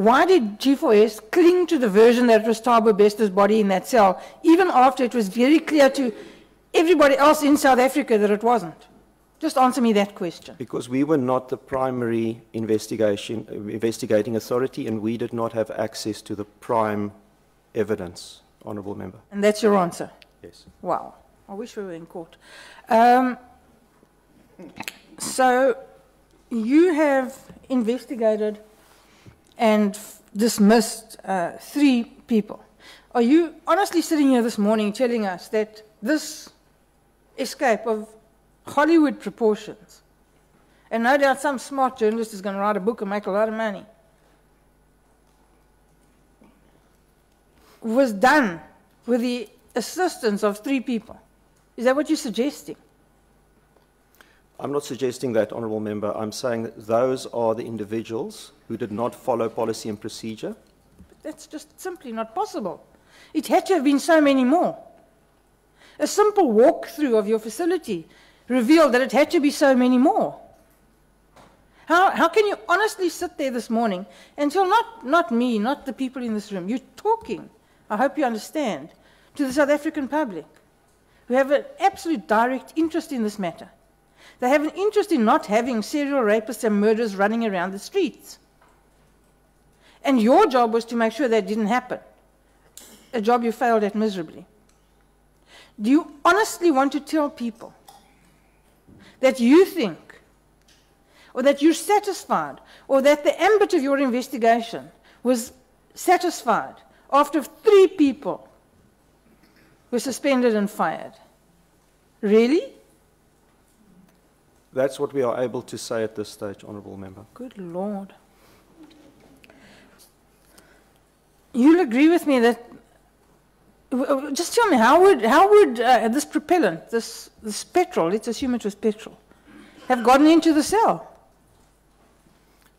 Why did G4S cling to the version that it was Thabo Bester's body in that cell, even after it was very clear to everybody else in South Africa that it wasn't? Just answer me that question. Because we were not the primary investigation, investigating authority and we did not have access to the prime evidence, Honourable Member. And that's your answer? Yes. Wow. I wish we were in court. Um, so you have investigated and dismissed uh, three people. Are you honestly sitting here this morning telling us that this escape of Hollywood proportions, and no doubt some smart journalist is going to write a book and make a lot of money, was done with the assistance of three people? Is that what you're suggesting? I'm not suggesting that, Honourable Member. I'm saying that those are the individuals who did not follow policy and procedure. That's just simply not possible. It had to have been so many more. A simple walkthrough of your facility revealed that it had to be so many more. How, how can you honestly sit there this morning and tell not, not me, not the people in this room, you're talking, I hope you understand, to the South African public who have an absolute direct interest in this matter. They have an interest in not having serial rapists and murderers running around the streets. And your job was to make sure that didn't happen, a job you failed at miserably. Do you honestly want to tell people that you think, or that you're satisfied, or that the ambit of your investigation was satisfied after three people were suspended and fired? Really? That's what we are able to say at this stage, Honourable Member. Good Lord. You'll agree with me that. Just tell me, how would, how would uh, this propellant, this, this petrol, let's assume it was petrol, have gotten into the cell?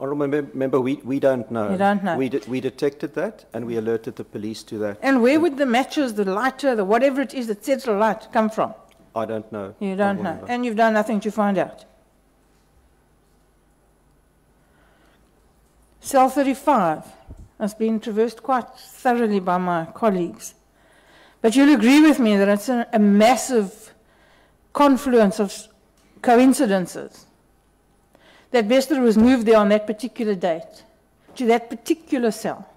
Honourable Member, we, we don't know. You don't know. We, de- we detected that and we alerted the police to that. And where would the matches, the lighter, the whatever it is that sets the light come from? I don't know. You don't know. And you've done nothing to find out. Cell 35 has been traversed quite thoroughly by my colleagues. But you'll agree with me that it's a, a massive confluence of coincidences that Bester was moved there on that particular date to that particular cell.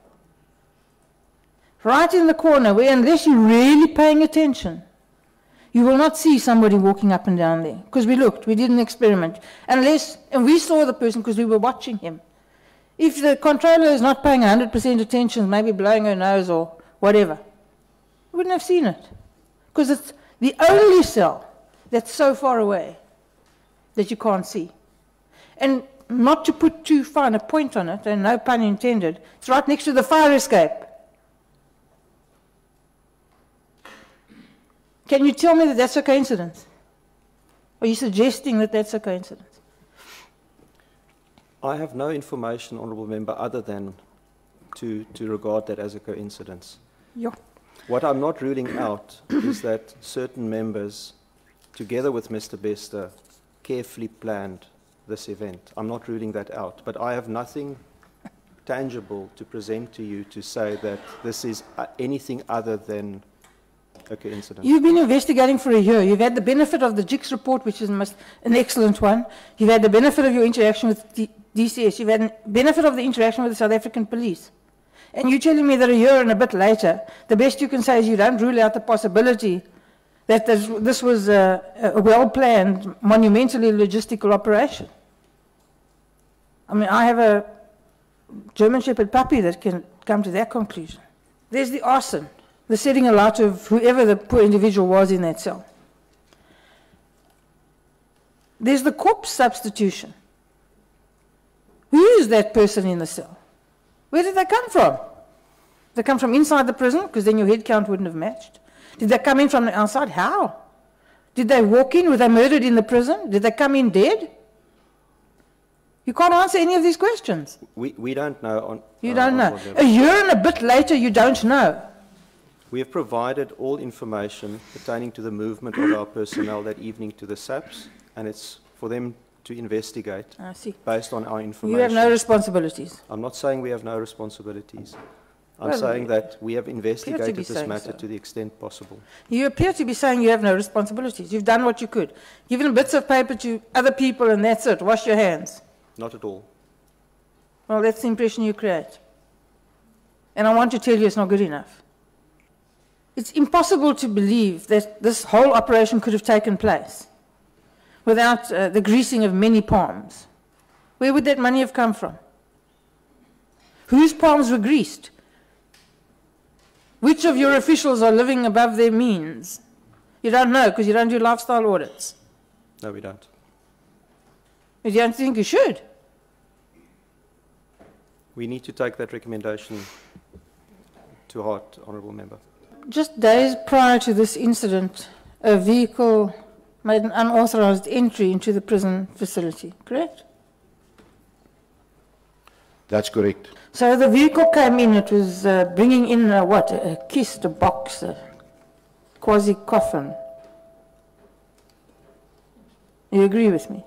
Right in the corner, where unless you're really paying attention, you will not see somebody walking up and down there. Because we looked, we did an experiment. Unless, and we saw the person because we were watching him. If the controller is not paying 100% attention, maybe blowing her nose or whatever, we wouldn't have seen it. Because it's the only cell that's so far away that you can't see. And not to put too fine a point on it, and no pun intended, it's right next to the fire escape. Can you tell me that that's a coincidence? Are you suggesting that that's a coincidence? I have no information, Honourable Member, other than to, to regard that as a coincidence. Yeah. What I'm not ruling out is that certain members, together with Mr. Bester, carefully planned this event. I'm not ruling that out, but I have nothing tangible to present to you to say that this is uh, anything other than a coincidence. You've been investigating for a year. You've had the benefit of the JICS report, which is an excellent one. You've had the benefit of your interaction with DCS. You've had the benefit of the interaction with the South African police. And you're telling me that a year and a bit later, the best you can say is you don't rule out the possibility that this, this was a, a well planned, monumentally logistical operation. I mean, I have a German Shepherd puppy that can come to that conclusion. There's the arson, the setting alight of whoever the poor individual was in that cell. There's the corpse substitution. Who is that person in the cell? Where did they come from? Did They come from inside the prison, because then your head count wouldn't have matched. Did they come in from the outside? How? Did they walk in? Were they murdered in the prison? Did they come in dead? You can't answer any of these questions. We, we don't know. On, You uh, don't know. A year and a bit later, you don't know. We have provided all information pertaining to the movement of our personnel that evening to the SAPs, and it's for them to investigate I see. based on our information. You have no responsibilities. I'm not saying we have no responsibilities. I'm Well, saying that we have investigated this matter so. to the extent possible. You appear to be saying you have no responsibilities. You've done what you could. Given bits of paper to other people and that's it. Wash your hands. Not at all. Well, that's the impression you create. And I want to tell you it's not good enough. It's impossible to believe that this whole operation could have taken place without uh, the greasing of many palms. Where would that money have come from? Whose palms were greased? Which of your officials are living above their means? You don't know because you don't do lifestyle audits. No, we don't. You don't think you should. We need to take that recommendation to heart, Honourable Member. Just days prior to this incident, a vehicle made an unauthorized entry into the prison facility, correct? That's correct. So the vehicle came in, it was uh, bringing in a, what, a, a kist, a box, a quasi coffin. You agree with me?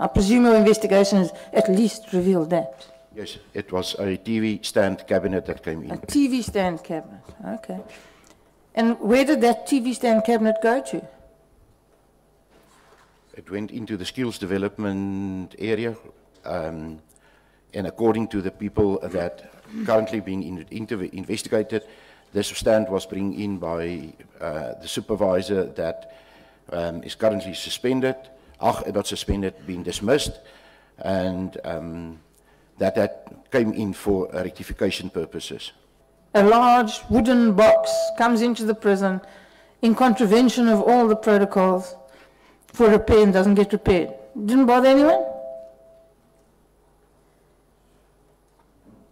I presume your investigation has at least revealed that. Yes, it was a TV stand cabinet that came in. A. TV stand cabinet, okay. And where did that TV stand cabinet go to? It went into the skills development area, um, and according to the people that currently being in, investigated, this stand was bring in by uh, the supervisor that um, is currently suspended, ach, not suspended, being dismissed, and um, that that came in for rectification purposes. a large wooden box comes into the prison in contravention of all the protocols for repair and doesn't get repaired. Didn't bother anyone?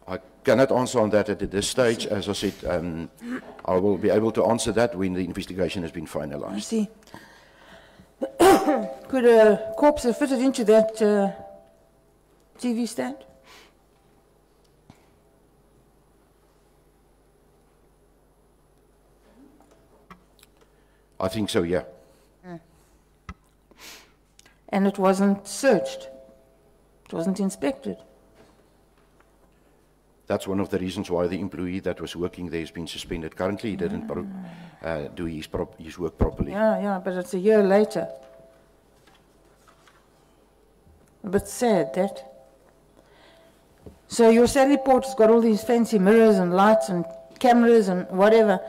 I cannot answer on that at this stage. As I said, um, I will be able to answer that when the investigation has been finalized. I see. Could a corpse have fitted into that uh, TV stand? I think so, yeah. And it wasn't searched. It wasn't inspected. That's one of the reasons why the employee that was working there has been suspended. Currently, he didn't pro- uh, do his, prop- his work properly. Yeah, yeah, but it's a year later. A bit sad, that. So your sally port's got all these fancy mirrors and lights and cameras and whatever.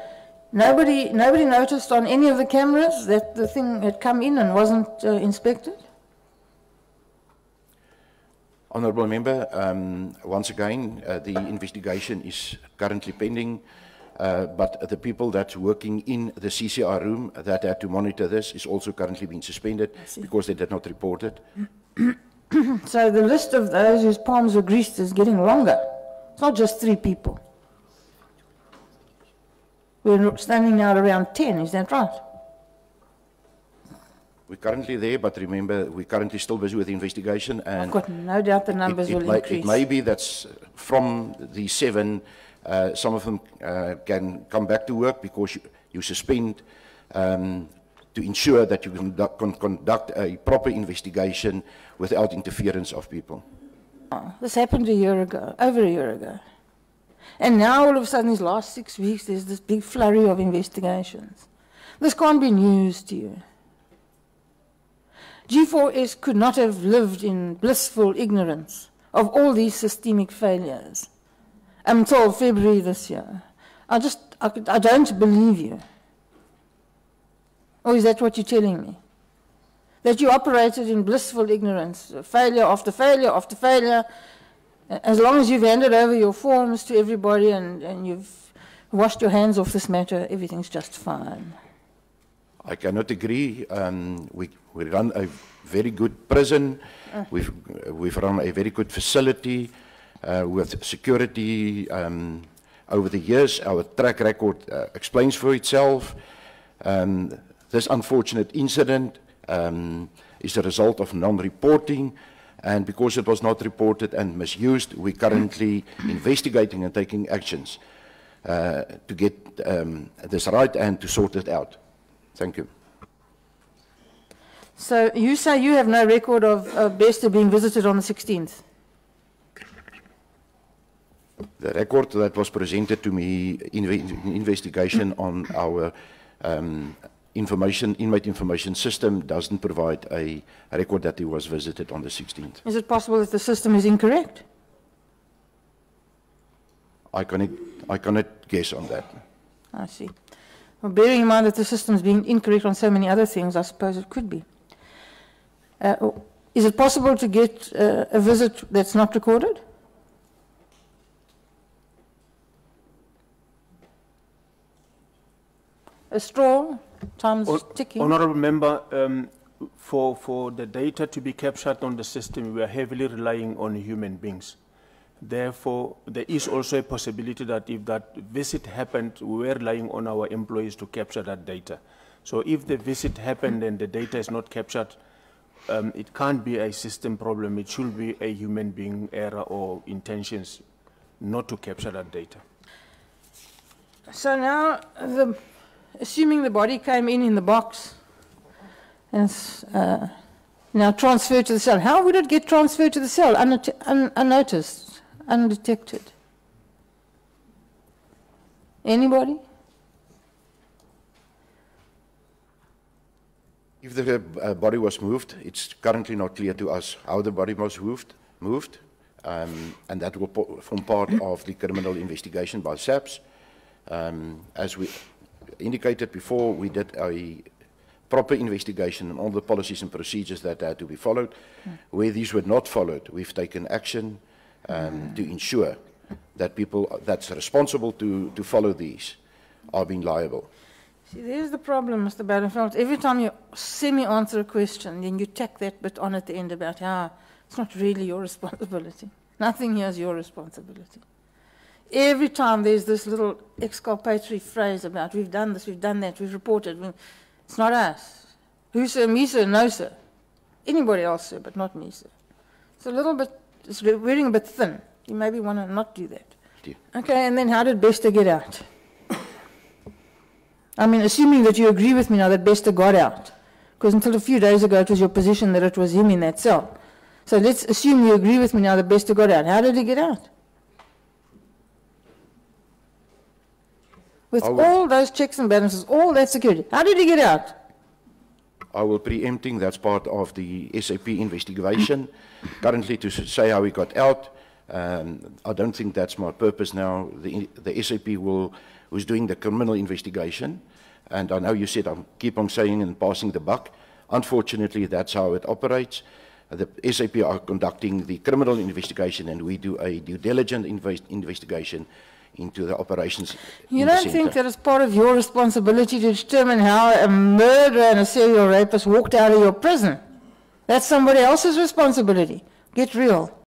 Nobody, nobody noticed on any of the cameras that the thing had come in and wasn't uh, inspected? Honourable Member, um, once again, uh, the investigation is currently pending, uh, but the people that's working in the CCR room that had to monitor this is also currently being suspended because they did not report it. So the list of those whose palms were greased is getting longer. It's not just three people. We're standing now around 10, is that right? We're currently there, but remember, we're currently still busy with the investigation I've and got no doubt the numbers it, it will may, increase. It may be that from the seven, uh, some of them uh, can come back to work because you, you suspend um, to ensure that you can conduct, a proper investigation without interference of people. This happened a year ago, over a year ago. And now, all of a sudden, these last six weeks, there's this big flurry of investigations. This can't be news to you. G4S could not have lived in blissful ignorance of all these systemic failures until February this year. I just, I, could, I don't believe you. Or is that what you're telling me? That you operated in blissful ignorance, failure after failure after failure, as long as you've handed over your forms to everybody and, and you've washed your hands off this matter, everything's just fine. I cannot agree. Um, we, we run a very good prison. We've, we've run a very good facility uh, with security um, over the years. Our track record uh, explains for itself. Um, this unfortunate incident um, is a result of non-reporting. And because it was not reported and misused, we're currently investigating and taking actions uh, to get um, this right and to sort it out. Thank you. So you say you have no record of uh, Bester being visited on the 16th? The record that was presented to me in in investigation on our um, information, inmate information system doesn't provide a record that he was visited on the 16th. Is it possible that the system is incorrect? I cannot, I cannot guess on that. I see. Well, bearing in mind that the system's being incorrect on so many other things, I suppose it could be. Uh, oh, is it possible to get uh, a visit that's not recorded? A straw, time's Hon- ticking. Honorable member, um, for, for the data to be captured on the system, we are heavily relying on human beings. Therefore, there is also a possibility that if that visit happened, we were relying on our employees to capture that data. So if the visit happened and the data is not captured, um, it can't be a system problem. It should be a human being error or intentions not to capture that data. So now, the, assuming the body came in in the box and uh, now transferred to the cell, how would it get transferred to the cell un- unnoticed, undetected? Anybody? If the uh, body was moved, it's currently not clear to us how the body was moved, moved, um, and that will form part of the criminal investigation by SAPS. Um, as we indicated before, we did a proper investigation on all the policies and procedures that had to be followed. Where these were not followed, we've taken action um, to ensure that people that's responsible to, to follow these are being liable. See, there's the problem, Mr. Byleveld. Every time you see me answer a question, then you tack that bit on at the end about, ah, it's not really your responsibility. Nothing here is your responsibility. Every time there's this little exculpatory phrase about, we've done this, we've done that, we've reported. It's not us. Who, sir? Me, sir? No, sir. Anybody else, sir, but not me, sir. It's a little bit, it's wearing a bit thin. You maybe want to not do that. Yeah. Okay, and then how did Bester get out? I mean, assuming that you agree with me now that Bester got out, because until a few days ago it was your position that it was him in that cell. So let's assume you agree with me now that Bester got out. How did he get out? With will- all those checks and balances, all that security, how did he get out? I will preempting, that's part of the SAP investigation. Currently, to say how he got out, um, I don't think that's my purpose now. The, the SAP will, who's doing the criminal investigation, and I know you said I keep on saying and passing the buck. Unfortunately, that's how it operates. The SAP are conducting the criminal investigation, and we do a due diligence invest, investigation into the operations. You don't think that it's part of your responsibility to determine how a murderer and a serial rapist walked out of your prison? That's somebody else's responsibility. Get real.